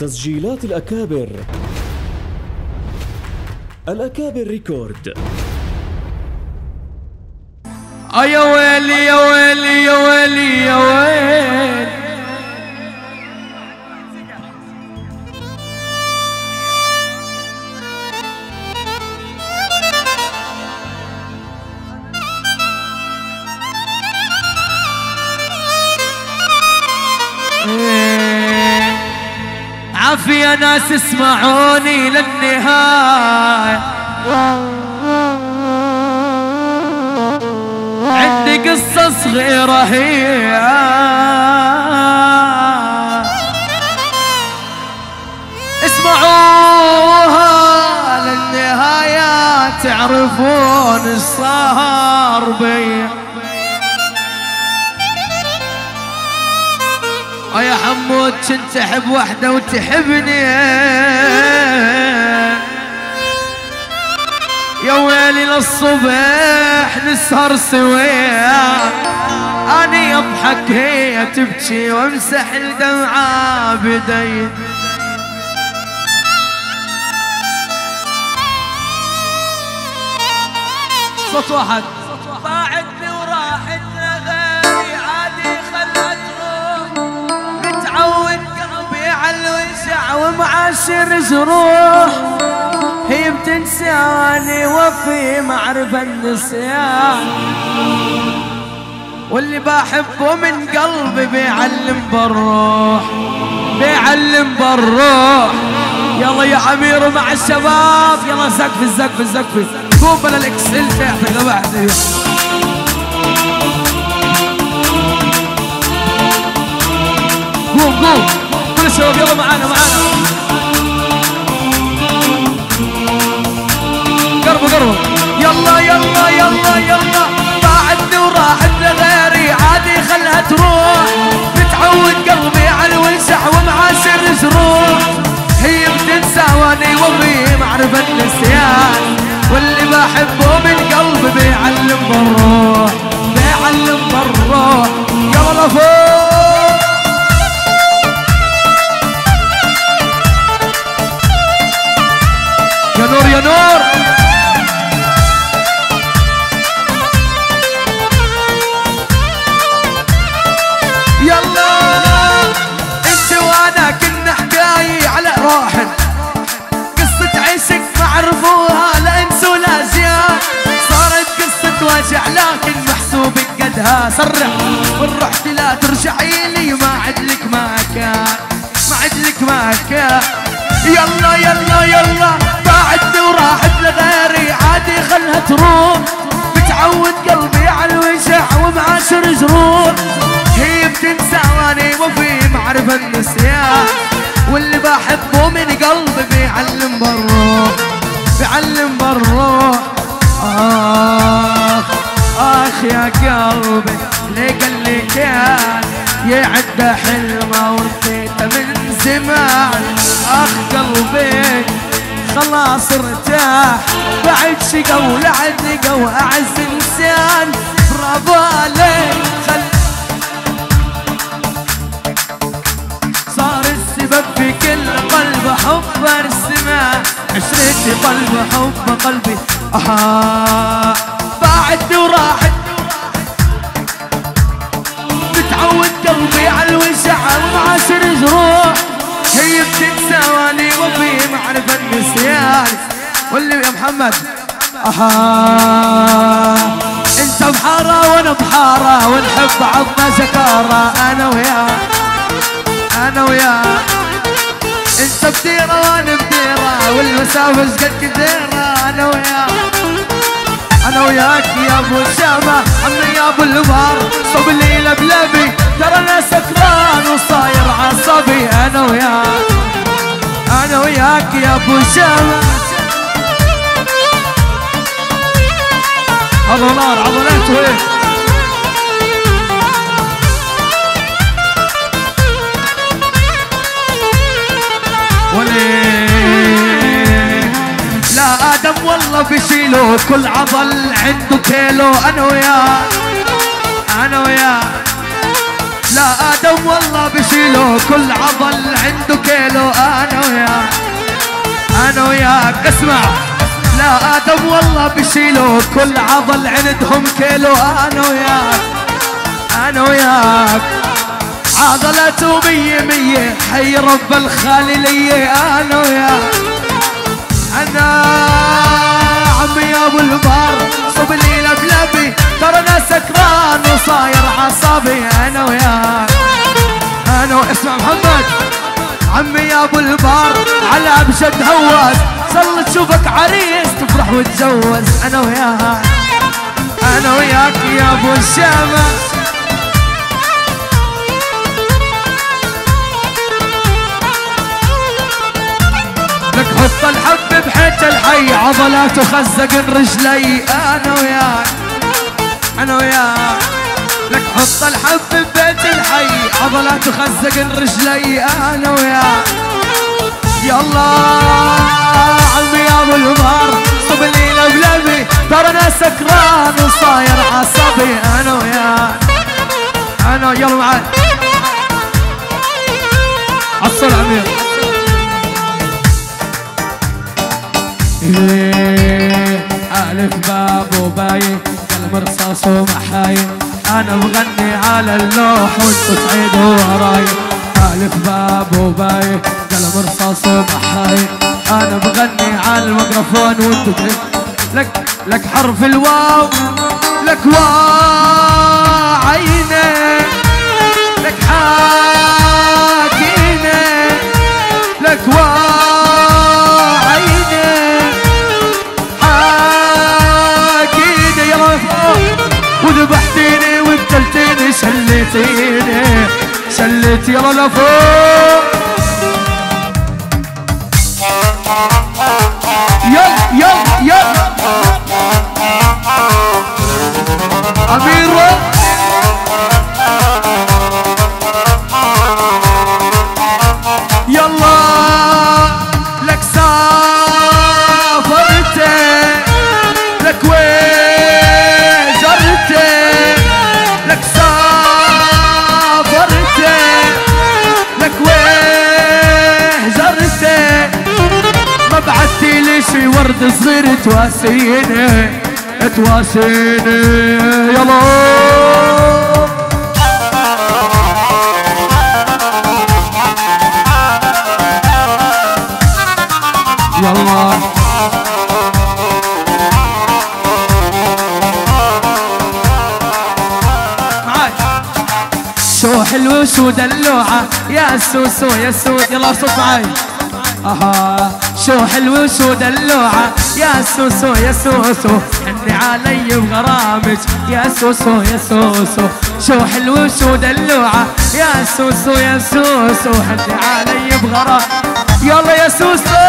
تسجيلات الأكابر. الأكابر ريكورد. يا ويلي يا ويلي يا ويلي يا ويلي. عافية ناس اسمعوني للنهاية. عندي قصة صغيرة هي. اسمعوها للنهاية تعرفون الصار بيه يا حمود كنت احب وحدة وتحبني. يا ويلي للصبح نسهر سويا اني أضحك هي تبكي وامسح الدمعة بدي. صوت واحد. باعتني وراحت ومعاشر جروح هي بتنساني وفي معرفة النسيان. واللي بحبه من قلبي بيعلم بالروح بيعلم بالروح. يلا يا عمير مع الشباب يلا زقف الزقف الزقف قوم بلا الإكسل تحت بعد. قوم قوم. كل الشباب يلا معانا معانا. قربوا قربوا. يلا يلا يلا يلا. بعدني وراحت لغيري عادي خلها تروح. متعود قلبي على الوسع ومعاشر جروح هي بتنسى واني وفي معرفة نسيان واللي بحبه قدها صرح وإن رحت لا ترجعي لي ما عدلك ما كان ما عدلك ما كان يلا يلا يلا بعدني وراحت لغيري عادي خلها تروح. متعود قلبي على الوجع ومعاشر جروح. هي بتنسى واني وفي معرفة النسيان. واللي بحبه من قلبي بيعلم بالروح بيعلم بالروح. آخ آخ يا يعد حلمه ورثيته من زمان. آخ قلبي خلاص ارتاح. بعد شقا ولعنقا وأعز إنسان. برافو عليك. خل صار السبب في كل قلب حب السماء عشرتي قلب حب قلبي. آه بعد وراحت قلبي على الوجع ومعاشر جروح. هي بتنسى واني وفي معرفة النسيان واللي يا محمد. آه أنت بحارة وأنا بحارة ونحب عضنا شكارة. أنا وياك أنا وياك أنت بديرة وأنا بديرة والمسافة قد كثيرة. أنا وياك أنا وياك يا أبو الشامة. ابو البار صب الليلة بلبي. ترى أنا سكران وصاير عصبي. أنا وياك أنا وياك يا أبو الشامة هذا نار عضلات لا آدم والله بشيله كل عضل عنده كيلو. أنا وياك. أنا وياك لا آدم والله بشيله كل عضل عنده كيلو. اسمع لا آدم والله بيشيلوا كل عضل عندهم كيلو. أنا وياك أنا وياك عضلته مية مية حي رب الخالي أنا وياك أنا عمي أبو البار صب لي لبلبي ترى أنا سكران وصاير عصابي أنا وياك. أنا و- اسمع محمد. عمي يا أبو البار على ابجد هواز صل تشوفك عريس تفرح وتجوز أنا وياك. أنا وياك يا أبو الشامة. لك حط الحب بحيت الحي عضلاته خزق رجلي أنا وياك. أنا وياك. لك حط الحب ببيت الحي. عضلاته خزق رجلي أنا وياك يلا عمي يا أبو البار صب لي لبلبي ترى أنا سكران وصاير عصبي أنا وياك أنا يلا معاي. عصر عمير. إيه، ألف باب وباي قلم رصاص أنا بغني على اللوح وانتو تعيدوا وراي. ألف باب وباي قلم رصاص ومحاي. أنا بغني على الميكروفون وانتو لك لك حرف الواو لك واو عيني لك حاكيني Carnaval! تواسيني تواسيني يلا. يلا. شو حلو شو دلوعة. يا سوسو يا سوس يلا صوت معاي. أها. شو حلو شو دلوعة؟ يا سوسو يا سوسو حني علي بغرامك يا سوسو يا سوسو شو حلو شو دلوعة؟ يا سوسو يا سوسو حني علي بغرام. يلا يا سوسو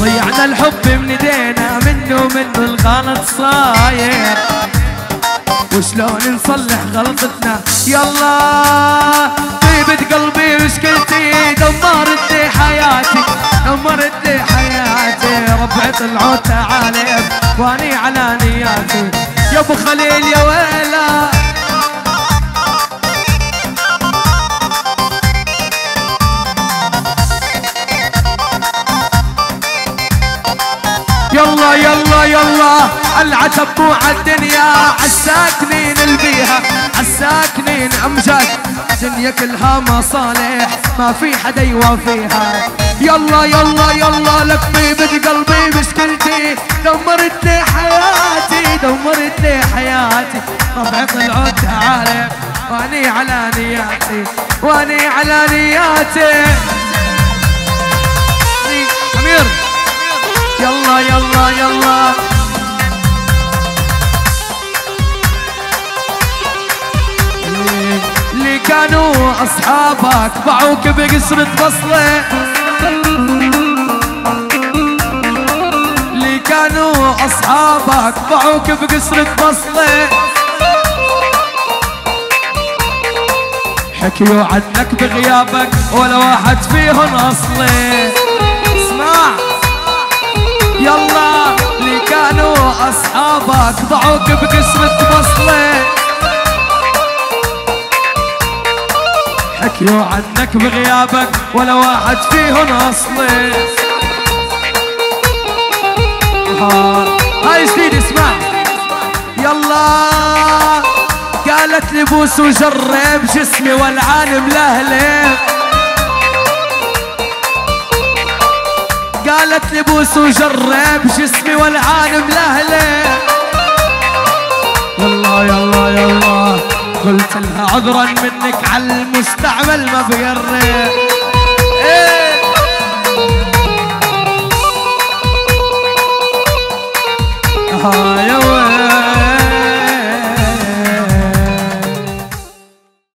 ضيعنا الحب من ايدينا منه منه الغلط صاير. وشلون نصلح غلطتنا؟ يلا. طيبة قلبي مشكلتي دمرت لي حياتي. دمرت لي حياتي. ربعي طلعوا تعالي وأني على نياتي. يا أبو خليل يا ويلا يلا يلا يلا. العتب مو عالدنيا عالساكنين البيها عالساكنين امجد دنيا كلها مصالح ما في حدا يوافيها. يلا يلا يلا لك طيبة قلبي مشكلتي دمرت لي حياتي دمرت لي حياتي ربعي طلعوا تعالي وأني على نياتي وأني على نياتي. أمير. يلا يلا يلا. اصحابك باعوك بقصرة بصلة اللي كانوا أصحابك باعوك بقصرة بصلة حكيوا عنك بغيابك ولا واحد فيهم اصلي اسمع. يلا اللي كانوا أصحابك ضعوك بقسمة بصلة يو عنك بغيابك ولا واحد فيهن اصلي هاي جديد اسمع. يلا. قالت لي بوس وجرب جسمي والعالم ملهلب قالت لي بوس وجرب جسمي والعالم ملهلب عذرا منك على المستعمل ما بقرب